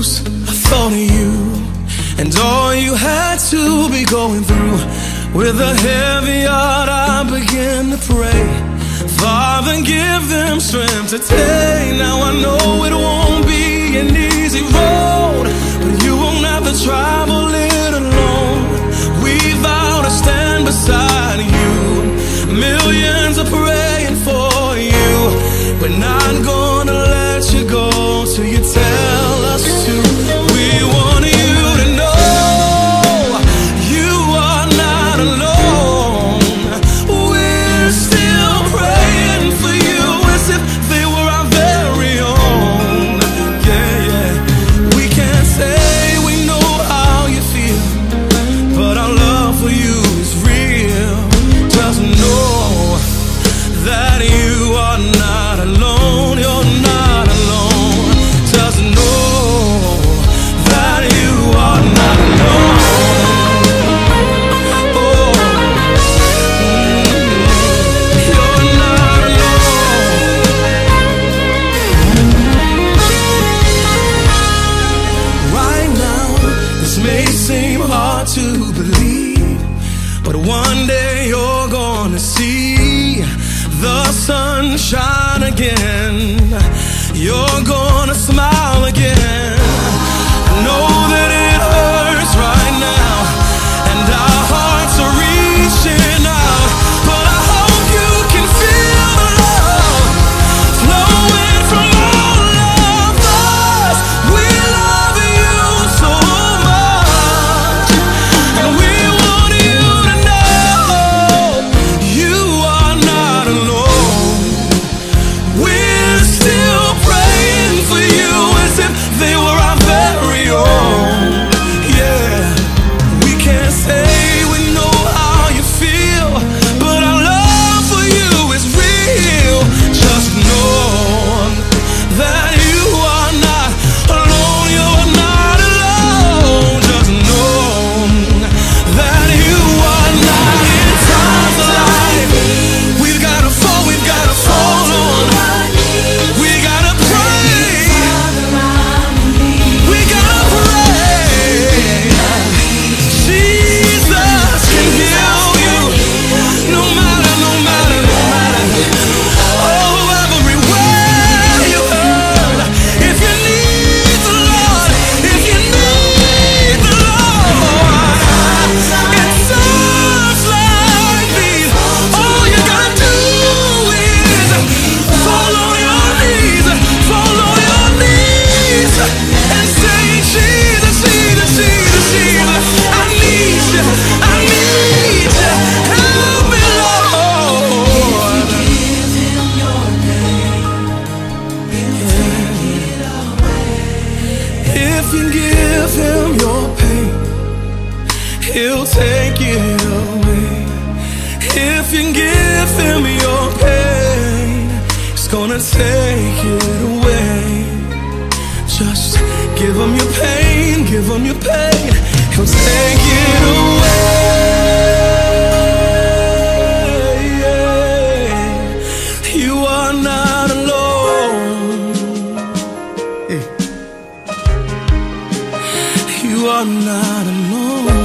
I thought of you. And all you had to be going through With a heavy heart I began to pray. Father, give them strength today Now I know it won't be seem hard to believe, but one day you're gonna see the sunshine again. can give him your pain, he'll take it away. If you can give him your pain, he's gonna take it away. Just give him your pain, give him your pain, he'll take it away. You are not. alone